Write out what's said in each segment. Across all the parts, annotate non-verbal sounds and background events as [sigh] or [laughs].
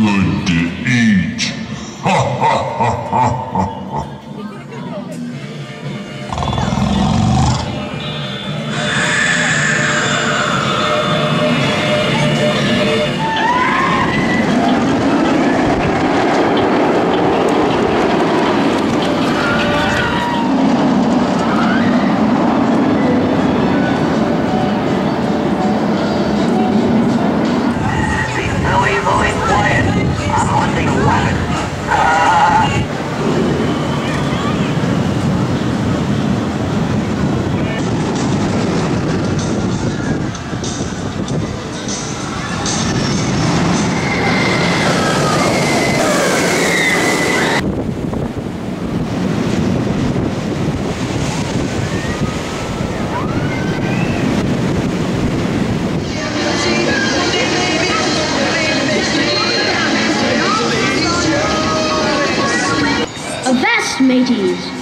good to eat. [laughs] Ha ha ha ha mateys!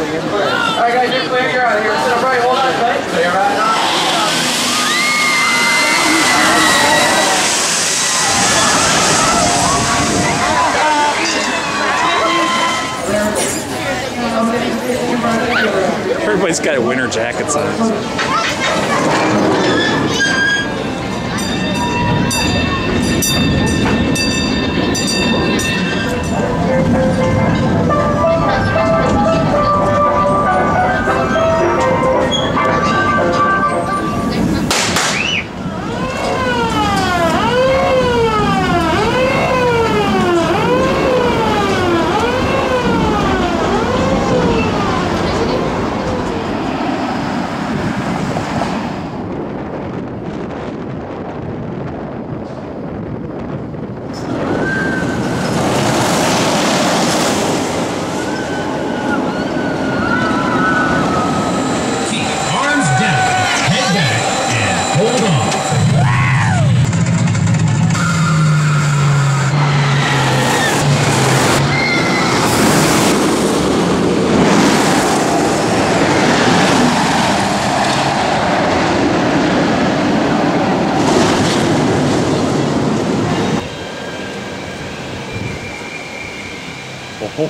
I was actually in there. All right, guys, you're clear. You're out of here. Sit up right. Hold on, tight. Clear right now. Everybody's got a winter jackets on.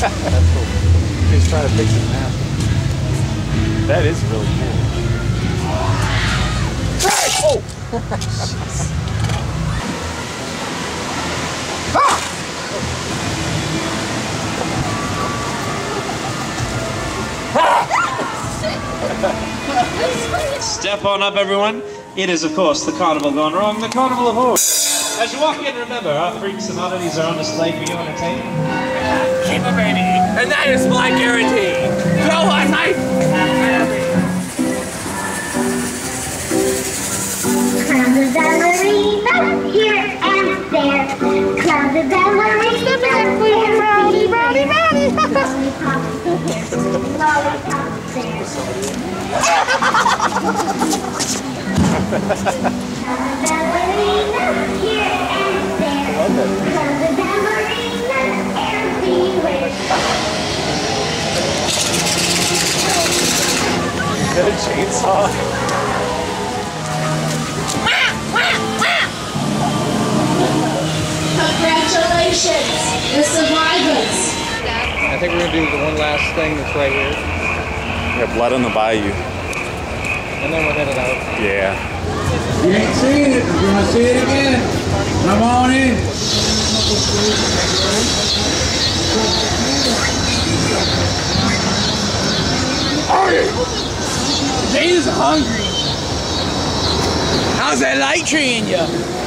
That's cool. He's trying to fix it now. That is really cool. Trash! Oh! ah! [laughs] Step on up, everyone. It is, of course, the carnival gone wrong, the carnival of horse. As you walk in, remember, our freaks and oddities are on display for your entertainment. Keep them ready, and that is my guarantee. Go on, mate. Clown the ballerina here and there. Clown the ballerina there. Rowdy, rowdy, rowdy. Lollipop here, lollipop there. Clown the ballerina Is that a chainsaw? Congratulations, the survivors. I think we're gonna do the one last thing that's right here, Yeah, blood on the bayou. and then we're headed out. Yeah. You ain't seen it. You want to see it again? Come on in. Jane's hungry. How's that light treating you?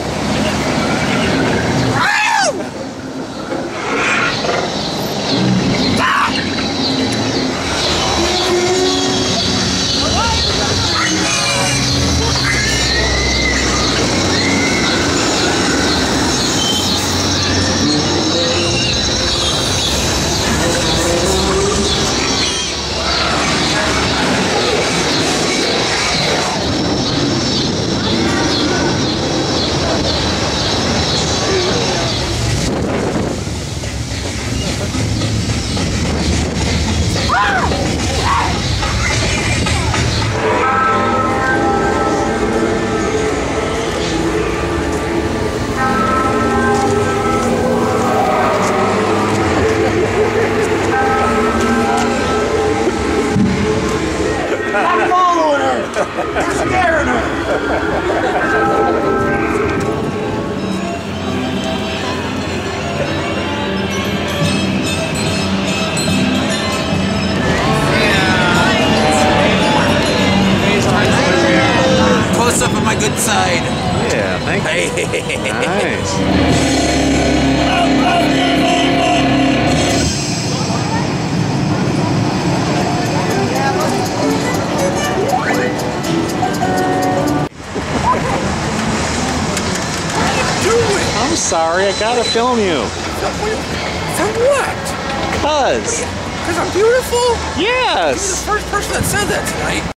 Nice. I'm sorry, I gotta film you. For what? Cuz. Because I'm beautiful? Yes. You're the first person that said that tonight.